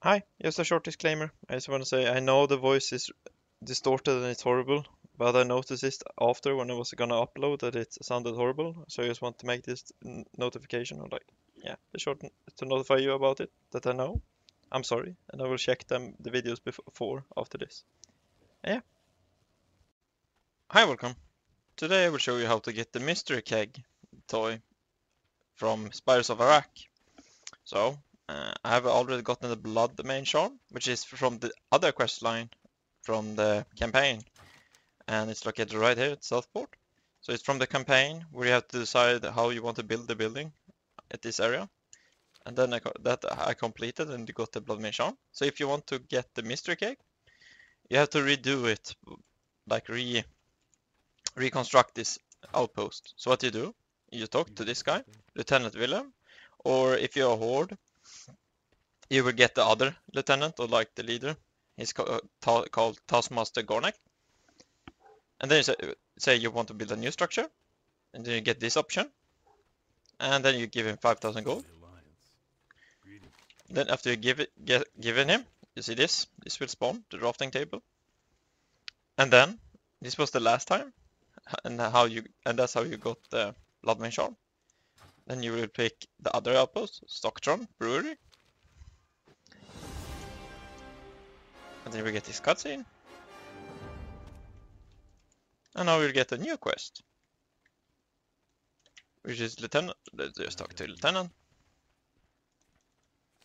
Hi, just a short disclaimer. I just want to say I know the voice is distorted and it's horrible, but I noticed this after when I was gonna upload that it sounded horrible. So I just want to make this notification or like, yeah, the short to notify you about it that I know. I'm sorry, and I will check them the videos before after this. Yeah. Hi, welcome. Today I will show you how to get the mystery keg toy from Spires of Arak. So uh, I have already gotten the Bloodmane Charm, which is from the other quest line from the campaign. And it's located right here at Southport. So it's from the campaign where you have to decide how you want to build the building at this area. And then I, that I completed and got the Bloodmane Charm. So if you want to get the mystery keg, you have to redo it, like re reconstruct this outpost. So what you do, you talk to this guy, Lieutenant Willem, or if you're a horde, you will get the other lieutenant or like the leader. He's co uh, ta called Taskmaster Gornak. And then you say, say you want to build a new structure, and then you get this option, and then you give him 5,000 gold. Then after you give it, get given him, you see this, this will spawn the drafting table. And then this was the last time, and how you and that's how you got the Bloodmane Charm. Then you will pick the other outpost, Stocktron Brewery. And then we get this cutscene. Oh, and now we'll get a new quest. Which is Lieutenant. Let's just talk to Lieutenant.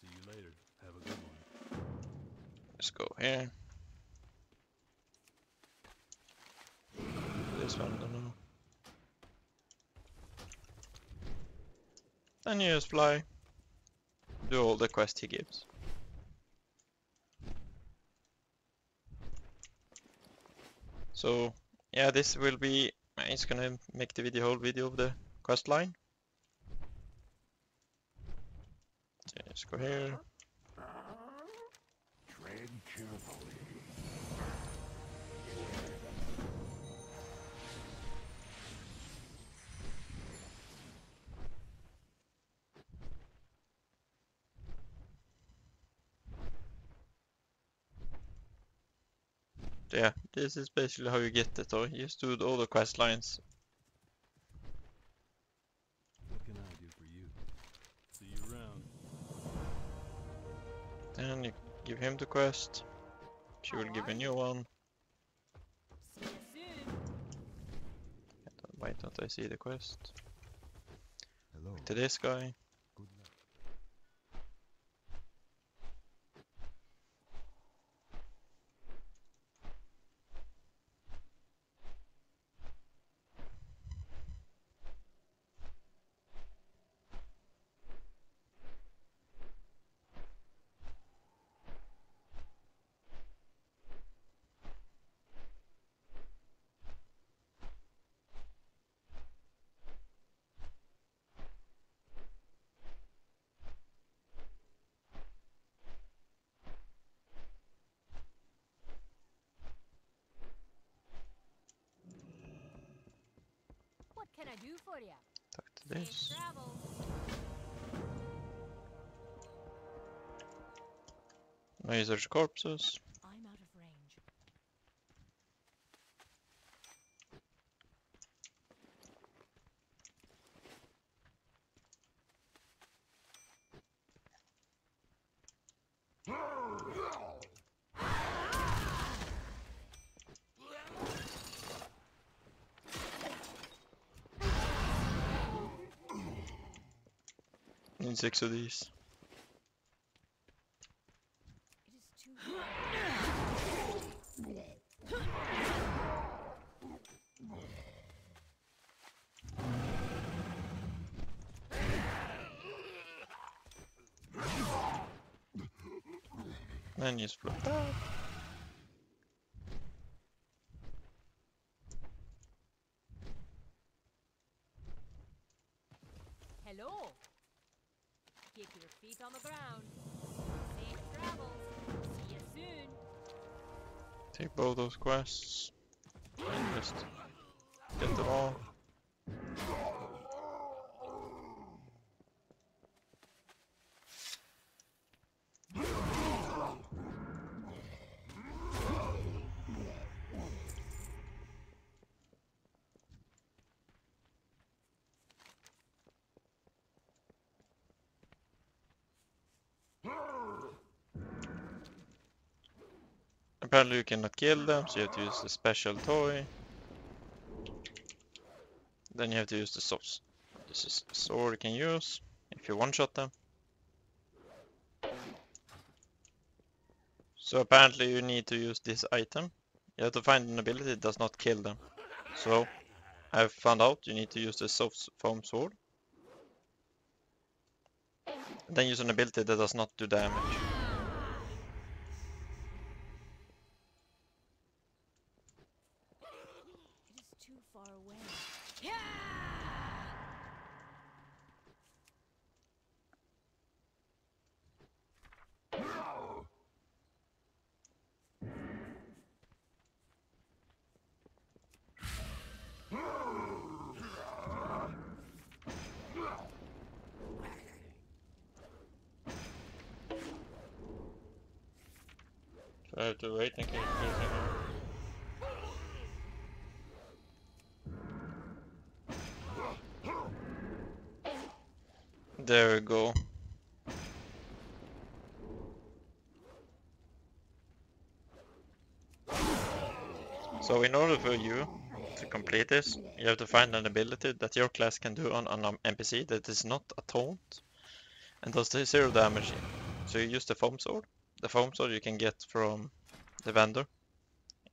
See you later. Have a good one. Let's go here. This one, don't know. Then you just fly. Do all the quest he gives. So, yeah, this will be. It's gonna make the video whole video of the quest line. Just go here. Tread carefully. Yeah, this is basically how you get it, or you just do all the quest lines. What can I do for you? See you around. Then you give him the quest. She will give a new one. See you soon. Why don't I see the quest? Hello. To this guy. Good luck. What can I do for you? Talk to Safe this. travels. Now corpses. I'm out of range. Need six of these. Then you split that. Hello. Keep your feet on the ground. Safe travels. See you soon. Take both those quests. And just get them all. Apparently you cannot kill them, so you have to use the special toy. Then you have to use the soft. This is a sword you can use if you one-shot them. So apparently you need to use this item. You have to find an ability that does not kill them. So I've found out you need to use the soft foam sword. Then use an ability that does not do damage. It is too far away. So I have to wait kill him. There we go. So in order for you to complete this, you have to find an ability that your class can do on an NPC that is not a taunt and does zero damage. So you use the foam sword. The foam sword you can get from the vendor,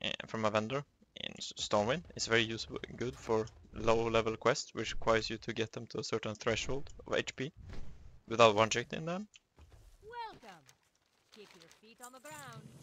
eh, from a vendor in Stormwind. It's very useful, good for low level quests, which requires you to get them to a certain threshold of HP without one-shotting them. Welcome. Keep your feet on the ground.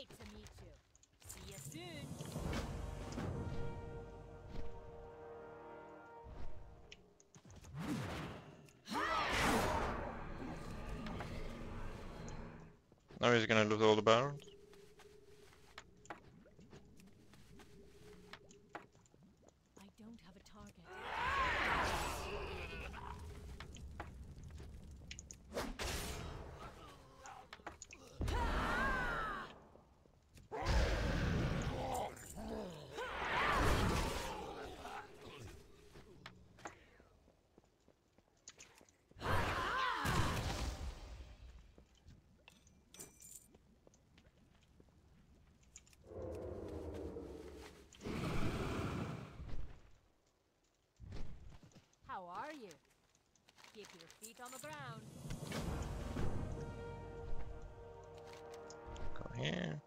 Great to meet you. See you soon. Now he's gonna loot all the barrels. I don't have a target. How are you? Keep your feet on the ground. Go here.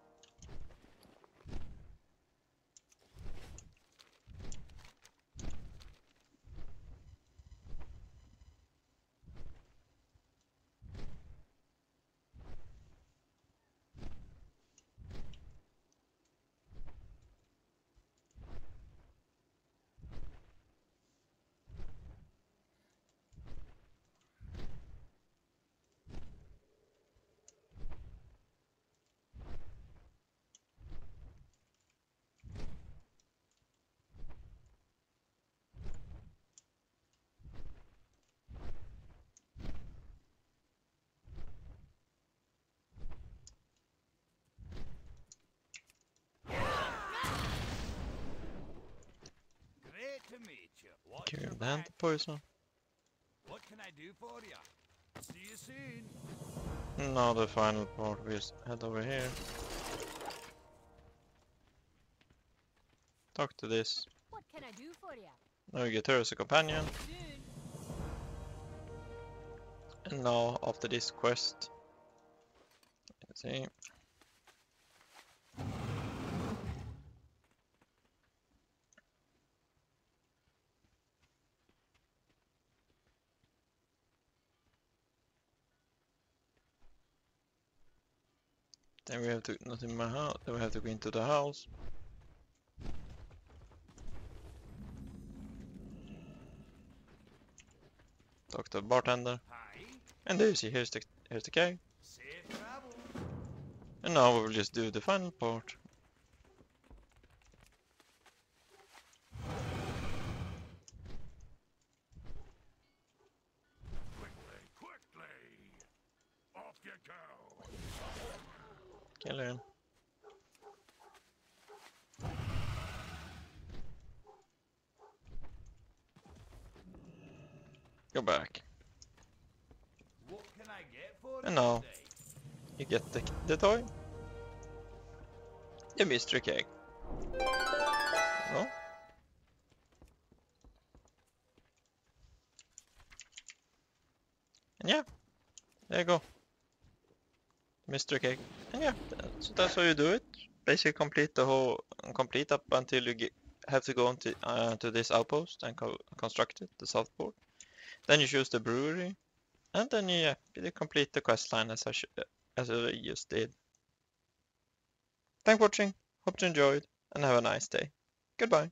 Great to meet you. Watch the back. poison. What can I do for you? See you soon. Now the final part, we just head over here. Talk to this. What can I do for you? Now you get her as a companion. And now after this quest, let's see. Then we have to not in my house. Then we have to go into the house. Talk to the bartender. Hi. And there you see, here's the here's the keg. And now we'll just do the final part. Quickly, quickly. Off you go. Go back. And now. You get the, the toy. The mystery. And yeah, there you go. Mystery keg. And yeah, that's, that's how you do it. Basically complete the whole, complete up until you get, have to go into uh, to this outpost and co construct it, the south port. Then you choose the brewery. And then you, yeah, you complete the quest line as I, as I just did. Thanks for watching, hope you enjoyed, and have a nice day. Goodbye.